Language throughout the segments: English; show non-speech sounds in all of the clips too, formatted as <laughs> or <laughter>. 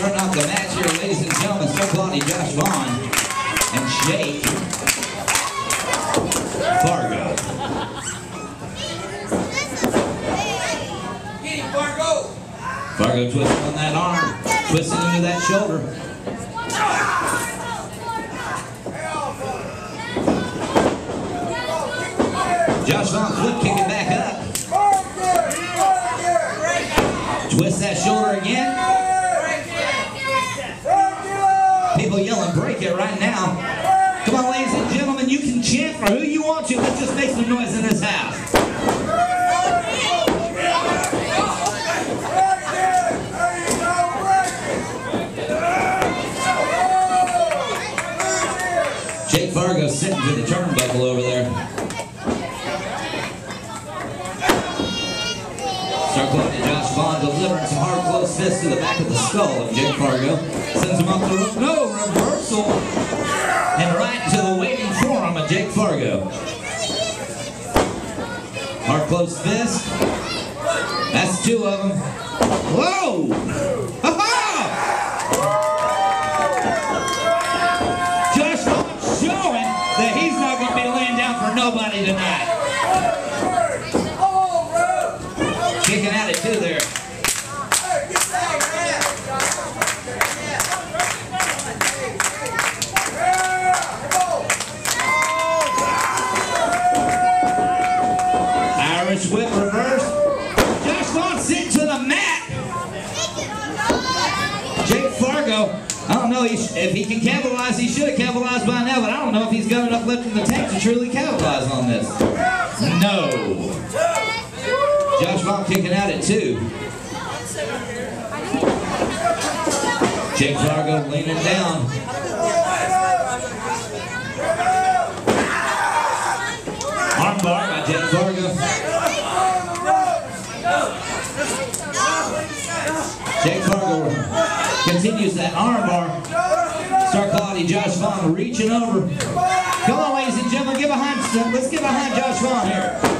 starting off the match here, ladies and gentlemen, so Claudia Josh Vaughn and Jake Fargo. Fargo twisting on that arm, twisting into that shoulder. Josh Vaughn flip kicking back up. Twist that shoulder again. People yelling, break it right now. Come on, ladies and gentlemen, you can chant for who you want to. Let's just make some noise in this house. Jake Fargo sitting to the turnbuckle over there. Star Quality Delivering some hard close fists to the back of the skull of Jake Fargo. Sends him up the rope. No, reversal. And right to the waiting forearm of Jake Fargo. Hard close fist. That's two of them. Whoa! Ha-ha! Josh Vaughn showing that he's not going to be laying down for nobody tonight. Reverse. Josh Vaughn sitting to the mat. Jake Fargo, I don't know if he can capitalize, he should have capitalized by now, but I don't know if he's got enough left in the tank to truly capitalize on this. No. Josh Vaughn kicking out at two. Jake Fargo leaning down. Armbar by Jake Fargo. Jake Fargo continues that armbar. Claudia Josh Vaughn reaching over. Come on, ladies and gentlemen, get behind. Let's get behind Josh Vaughn here.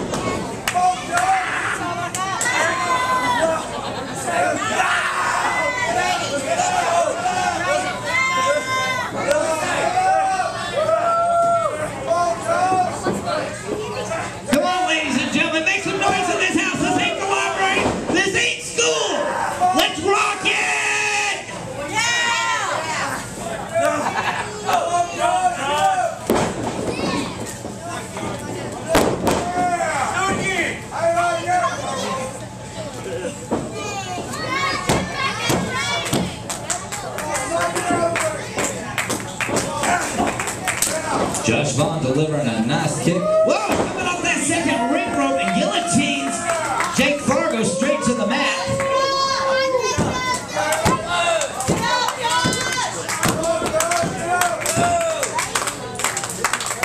Josh Vaughn delivering a nice kick. Whoa! Coming off that second ring rope and guillotines Jake Fargo straight to the mat.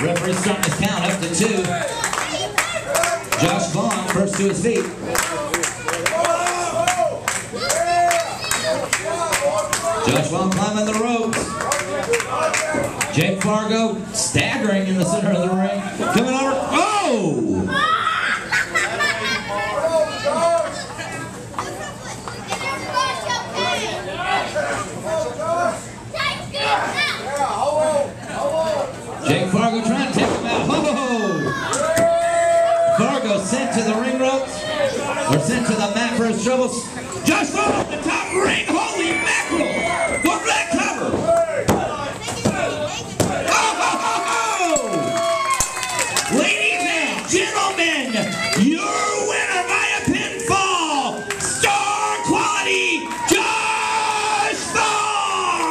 Referee starting his count up to two. Josh Vaughn first to his feet. Josh Vaughn climbing the ropes. Jake Fargo staggering in the center of the ring. Coming over. Oh! Jake Fargo trying to take him out. Ho. Fargo sent to the ring ropes. Or sent to the mat for his troubles. Vaughn off the top ring. Holy mackerel. Go for that cover. Ho, ho, ho, ho. Ladies and gentlemen, your winner by a pinfall, Star Quality Josh Vaughn.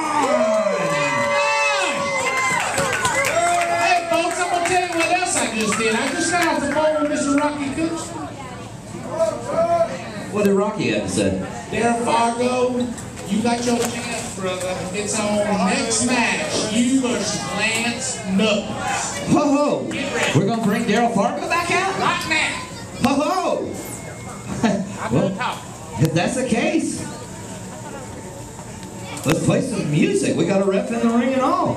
Hey, folks, I'm gonna tell you what else I just did. I just got off the phone with Mr. Rocky Cooks. What did Rocky have to say? There, Fargo, you got your chance, brother. It's on next match. you must Lance Knuckles. Ho ho! We're gonna bring Daryl Fargo back out? Right now. Ho ho! <laughs> Well- talk. If that's the case, let's play some music. We got a ref in the ring and all.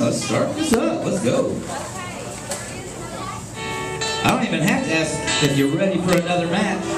Let's start this up. Let's go. I don't even have to ask if you're ready for another match.